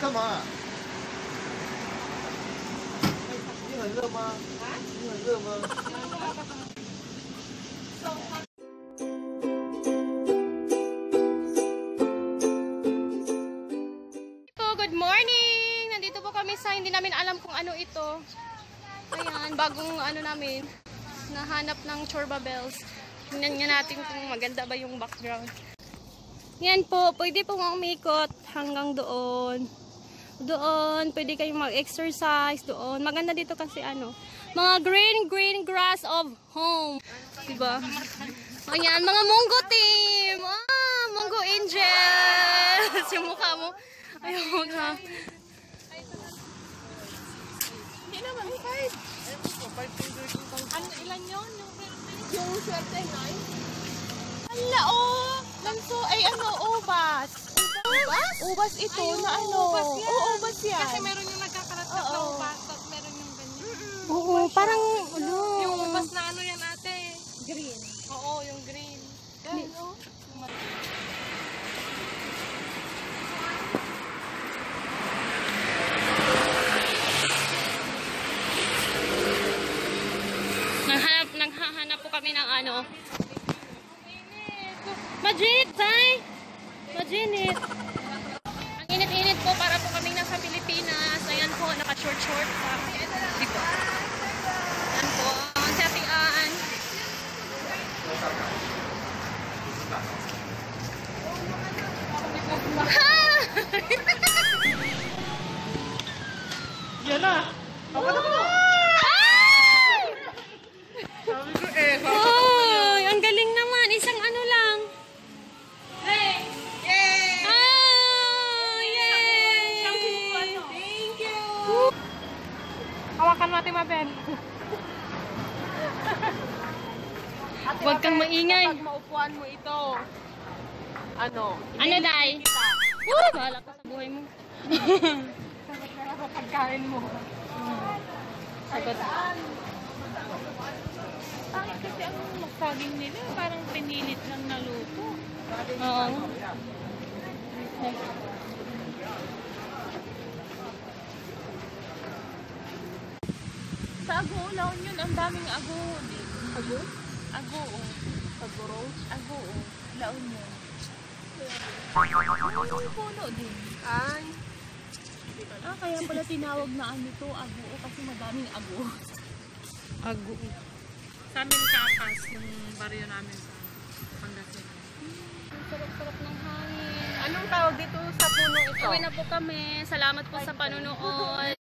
Come on. Yun ang luma. Yun ang luma. Good morning! Nandito po kami sa hindi namin alam kung ano ito. Ayan, bagong ano namin. Nahanap ng chorba bells. Tingnan nga natin kung maganda ba yung background. Yan po, pwede pong umikot hanggang doon. Doon, pwede kayong mag-exercise doon. Maganda dito kasi ano, mga green, green grass of home. Diba? Ayan, mga munggo team! Ah, munggo angels! yung mukha mo. Ay, yung mukha. Hindi naman, kahit. Ano, ilan yun? Yung, swerte Hala, oh! Lanso, ay ano, ubas. Ubas? Ubas ito na ano. ubas yan. Oo, ubas yan. Kasi meron yung nagkakalat na Oo. ubas, tapos meron yung ganyan. Oo, parang, ano, Yung ubas na ano yan ate? green. Oo, yung green. Yan, oh. naghanap, naghahanap po kami ng ano. Majinit, tay! Majinit. Ayan po, naka-short-short pa. Dito. Ayan po, ang satian. Yan na! Sabi ko Hawakan natin mabel. Huwag kang maingay. Pag maupuan mo ito, ano, Ano, Day? Woo! Bahala ka sa buhay mo. sa pagkain mo. Sagot. Bakit kasi ang magsaging nila, parang pinilit lang na luto. Oo. Sa Ago, laon yun, ang daming Ago. Ago? Ago, oh. Ago Rose? Ago, oh. Laon yun. Yung puno din. Ay, Ah, kaya pala tinawag na ano to, Ago, oh, kasi madaming Ago. Ago. Sa amin kapas, yung baryo namin sa Pangasinan. Ang sarap-sarap ng hangin. anong tawag dito sa puno ito? Uwi na po kami. Salamat po sa panunood.